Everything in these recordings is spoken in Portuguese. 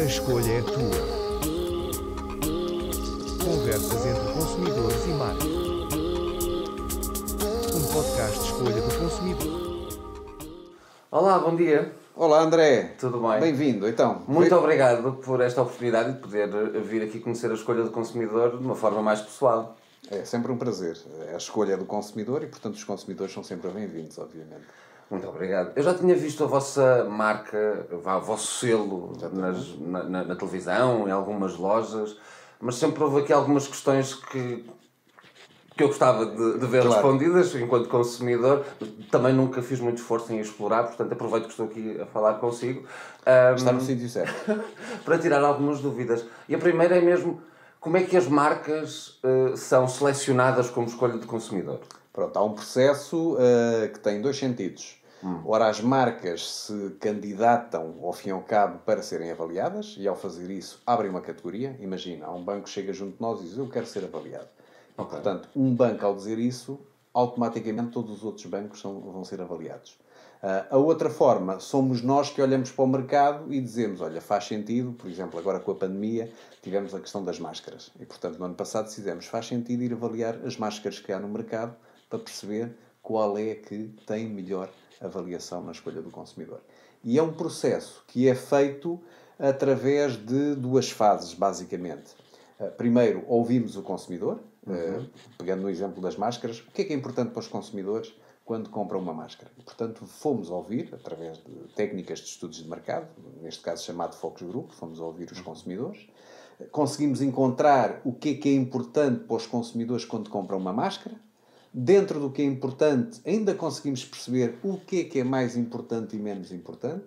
A escolha é tua. Conversas entre consumidores e marcas. Um podcast de escolha do consumidor. Olá, bom dia. Olá André, Tudo bem? Bem-vindo, então. Muito Foi- obrigado por esta oportunidade de poder vir aqui conhecer a escolha do consumidor de uma forma mais pessoal. É sempre um prazer. A escolha é do consumidor e, portanto, os consumidores são sempre bem-vindos, obviamente. Muito obrigado. Eu já tinha visto a vossa marca, vá, o vosso selo nas- na, na- na televisão, em algumas lojas, mas sempre houve aqui algumas questões que, que eu gostava de, de ver Claro. respondidas enquanto consumidor. Também nunca fiz muito esforço em explorar, portanto aproveito que estou aqui a falar consigo. Ahm, Está no sítio certo. para tirar algumas dúvidas. E a primeira é mesmo como é que as marcas eh, são selecionadas como escolha de consumidor? Pronto, há um processo eh, que tem dois sentidos. Hum. Ora, as marcas se candidatam, ao fim e ao cabo, para serem avaliadas e, ao fazer isso, abrem uma categoria. Imagina, um banco chega junto de nós e diz: Eu quero ser avaliado. E, portanto, um banco, ao dizer isso, automaticamente todos os outros bancos são- vão ser avaliados. Ah, a outra forma, somos nós que olhamos para o mercado e dizemos: olha, faz sentido, por exemplo, agora com a pandemia, tivemos a questão das máscaras. E, portanto, no ano passado decidimos: faz sentido ir avaliar as máscaras que há no mercado para perceber qual é que tem melhor avaliação na escolha do consumidor. E é um processo que é feito através de duas fases, basicamente. Uh, Primeiro, ouvimos o consumidor, uh, pegando no exemplo das máscaras. O que é que é importante para os consumidores quando compram uma máscara? Portanto, fomos ouvir, através de técnicas de estudos de mercado, neste caso chamado Focus Group, fomos ouvir os consumidores. Conseguimos encontrar o que é que é importante para os consumidores quando compram uma máscara. Dentro do que é importante, ainda conseguimos perceber o que é que é mais importante e menos importante.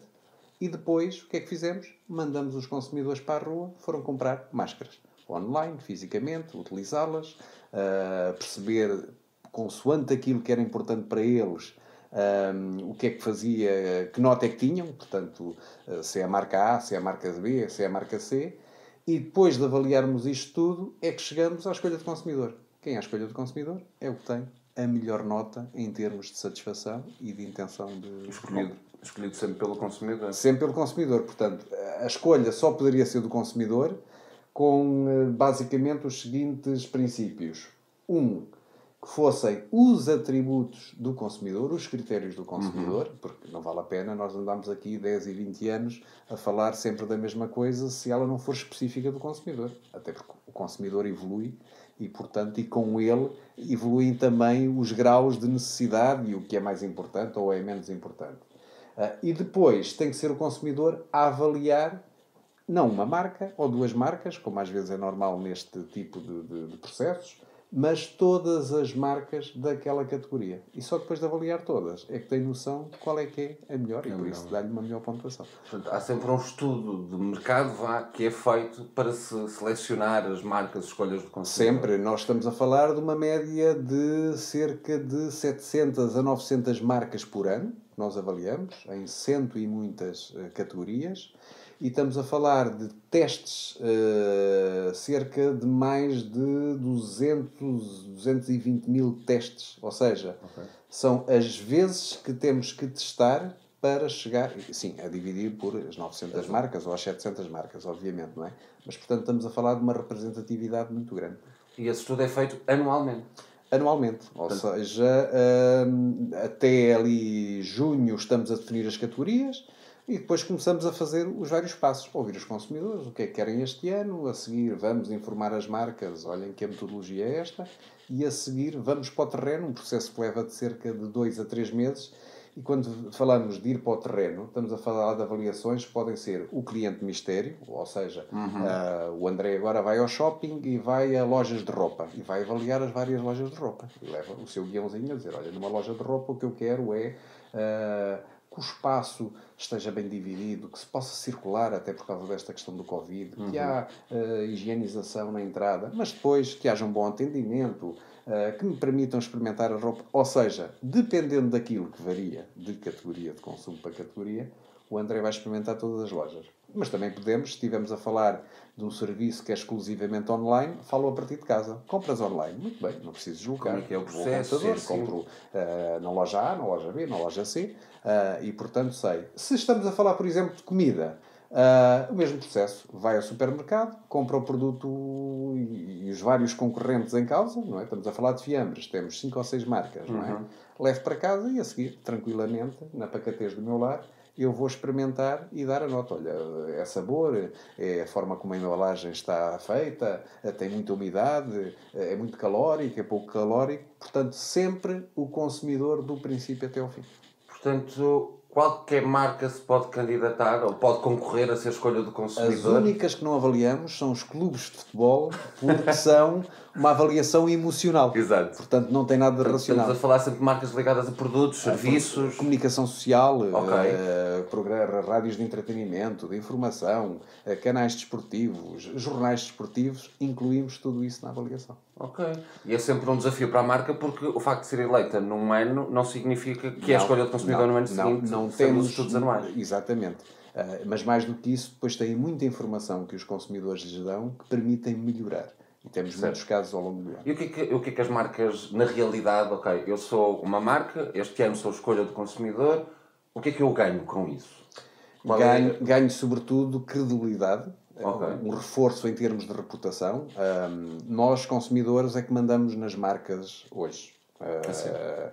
E depois, o que é que fizemos? Mandamos os consumidores para a rua, foram comprar máscaras. Online, fisicamente, utilizá-las, ah, perceber, consoante aquilo que era importante para eles, ah, o que é que fazia, que nota é que tinham, portanto, ah, se é a marca A, se é a marca B, se é a marca C. E depois de avaliarmos isto tudo, é que chegamos à escolha do consumidor. Quem é a escolha do consumidor? É o que tem a melhor nota em termos de satisfação e de intenção de Escolhido, escolhido sempre pelo consumidor. Sempre pelo consumidor. Portanto, a escolha só poderia ser do consumidor com eh, basicamente os seguintes princípios. Um, que fossem os atributos do consumidor, os critérios do consumidor, porque não vale a pena nós andarmos aqui 10 e 20 anos a falar sempre da mesma coisa se ela não for específica do consumidor. Até porque o consumidor evolui e, portanto, e com ele evoluem também os graus de necessidade e o que é mais importante ou é menos importante. Ah, e depois tem que ser o consumidor a avaliar não uma marca ou duas marcas, como às vezes é normal neste tipo de, de- de processos, mas todas as marcas daquela categoria. E só depois de avaliar todas é que tem noção de qual é que é a melhor e por isso dá-lhe uma melhor pontuação. Portanto, há sempre um estudo de mercado vá, que é feito para se selecionar as marcas, escolhas do consumidor. Sempre, nós estamos a falar de uma média de cerca de 700 a 900 marcas por ano, que nós avaliamos, em cento e muitas eh, categorias, e estamos a falar de testes, eh, cerca de mais de 200, 220 mil testes, ou seja, são as vezes que temos que testar para chegar, sim, a dividir por as 900 marcas ou as 700 marcas, obviamente, não é? Mas, portanto, estamos a falar de uma representatividade muito grande. E esse estudo é feito anualmente. Anualmente, ou seja, hum, até ali junho estamos a definir as categorias e depois começamos a fazer os vários passos, ouvir os consumidores, o que é que querem este ano, a seguir vamos informar as marcas, olhem que a metodologia é esta, e a seguir vamos para o terreno, um processo que leva de cerca de dois a três meses, e quando falamos de ir para o terreno, estamos a falar de avaliações que podem ser o cliente mistério, ou seja, ah, o André agora vai ao shopping e vai a lojas de roupa e vai avaliar as várias lojas de roupa. E leva o seu guiãozinho a dizer: Olha, numa loja de roupa o que eu quero é ah, que o espaço esteja bem dividido, que se possa circular, até por causa desta questão do Covid, que há ah, higienização na entrada, mas depois que haja um bom atendimento, ah, que me permitam experimentar a roupa. Ou seja, dependendo daquilo que varia de categoria de consumo para categoria, o André vai experimentar todas as lojas. Mas também podemos, se estivermos a falar de um serviço que é exclusivamente online, falo a partir de casa. Compras online, muito bem, não preciso deslocar. Como é que é o Vou processo? computador, Sim, sim. compro ah, na loja A, na loja B, na loja C, ah, e portanto sei. Se estamos a falar, por exemplo, de comida, Uh, o mesmo processo, vai ao supermercado, compra o produto e, e, os vários concorrentes em causa, não é? Estamos a falar de fiambres, temos cinco ou seis marcas, não é? Uhum. Levo para casa e a seguir, tranquilamente, na pacatez do meu lar, eu vou experimentar e dar a nota. Olha, é sabor, é a forma como a embalagem está feita, tem muita umidade, é muito calórico, é pouco calórico. Portanto, sempre o consumidor do princípio até ao fim. Portanto, qualquer marca se pode candidatar ou pode concorrer a ser escolha do consumidor? As únicas que não avaliamos são os clubes de futebol, porque são uma avaliação emocional. Exato. Portanto, não tem nada de racional. Estamos a falar sempre de marcas ligadas a produtos, serviços. Comunicação social, okay. uh, rádios de entretenimento, de informação, uh, canais desportivos, jornais desportivos, incluímos tudo isso na avaliação. Ok. E é sempre um desafio para a marca porque o facto de ser eleita num ano não significa que não, é a escolha do consumidor não, no ano não, seguinte. Não temos estudos anuais. Exatamente. Uh, mas mais do que isso, depois tem muita informação que os consumidores lhes dão que permitem melhorar. E temos certo. muitos casos ao longo do ano. E o que, é que, o que é que as marcas, na realidade, ok, eu sou uma marca, este ano sou escolha do consumidor, o que é que eu ganho com isso? ganho, é... ganho, sobretudo, credibilidade, okay. um reforço em termos de reputação. Um, nós, consumidores, é que mandamos nas marcas hoje. Uh,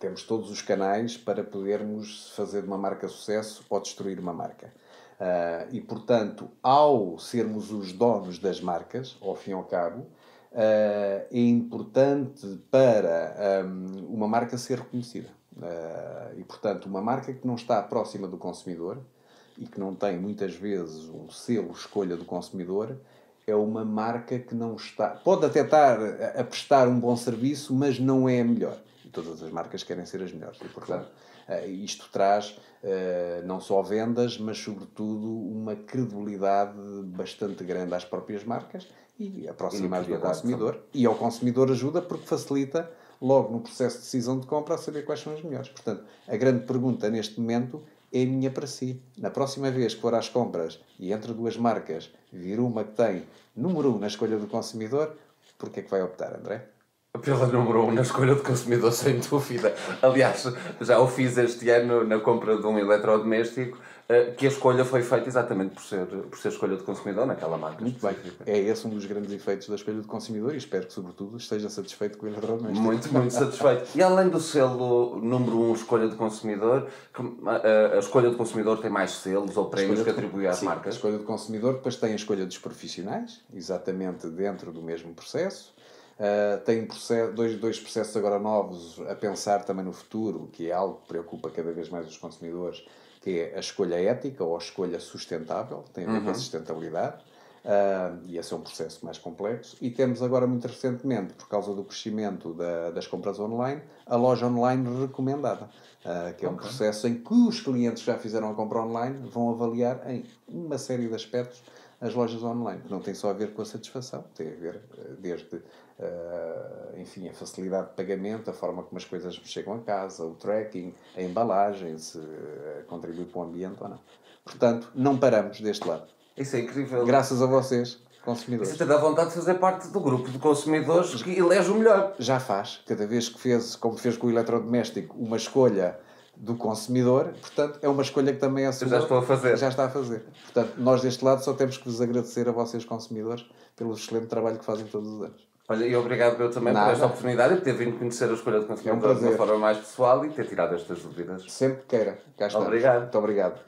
temos todos os canais para podermos fazer de uma marca sucesso ou destruir uma marca. Uh, e, portanto, ao sermos os donos das marcas, ao fim e ao cabo, uh, é importante para um, uma marca ser reconhecida. Uh, e, portanto, uma marca que não está próxima do consumidor e que não tem muitas vezes um selo escolha do consumidor é uma marca que não está. Pode até estar a prestar um bom serviço, mas não é a melhor. E todas as marcas querem ser as melhores. E, portanto, Uh, isto traz uh, não só vendas, mas sobretudo uma credibilidade bastante grande às próprias marcas e aproxima ao consumidor. E ao consumidor ajuda porque facilita logo no processo de decisão de compra a saber quais são as melhores. Portanto, a grande pergunta neste momento é minha para si. Na próxima vez que for às compras e entre duas marcas vir uma que tem número um na escolha do consumidor, por que é que vai optar, André? Pela número 1 um na escolha do consumidor, sem dúvida. Aliás, já o fiz este ano na compra de um eletrodoméstico, eh, que a escolha foi feita exatamente por ser, por ser escolha do consumidor naquela marca. Muito bem. É esse um dos grandes efeitos da escolha do consumidor e espero que, sobretudo, esteja satisfeito com o eletrodoméstico. Muito, muito satisfeito. E além do selo número 1, um, escolha do consumidor, a, a escolha do consumidor tem mais selos ou prémios que atribui às sim, marcas? A escolha do consumidor depois tem a escolha dos profissionais, exatamente dentro do mesmo processo Uh, tem processo, dois, dois processos agora novos a pensar também no futuro, que é algo que preocupa cada vez mais os consumidores, que é a escolha ética ou a escolha sustentável, tem a ver uhum. com a uhum. sustentabilidade. Uh, e esse é um processo mais complexo. E temos agora, muito recentemente, por causa do crescimento da, das compras online, a loja online recomendada, uh, que é um processo em que os clientes que já fizeram a compra online vão avaliar em uma série de aspectos as lojas online. Não tem só a ver com a satisfação, tem a ver desde Uh, enfim, a facilidade de pagamento, a forma como as coisas chegam a casa, o tracking, a embalagem, se uh, contribui para o ambiente ou não. Portanto, não paramos deste lado. Isso é incrível. Graças a vocês, consumidores. Isso te dá vontade de fazer parte do grupo de consumidores que elege o melhor. Já faz. Cada vez que fez, como fez com o eletrodoméstico, uma escolha do consumidor, portanto, é uma escolha que também é sua. Já estou a fazer. Já está a fazer. Portanto, nós deste lado só temos que vos agradecer a vocês, consumidores, pelo excelente trabalho que fazem todos os anos. Olha, e obrigado eu também Nada. por esta oportunidade e por ter vindo conhecer a escolha do consumidor é um de uma forma mais pessoal e ter tirado estas dúvidas. Sempre queira. Cá estamos. Obrigado. Muito obrigado.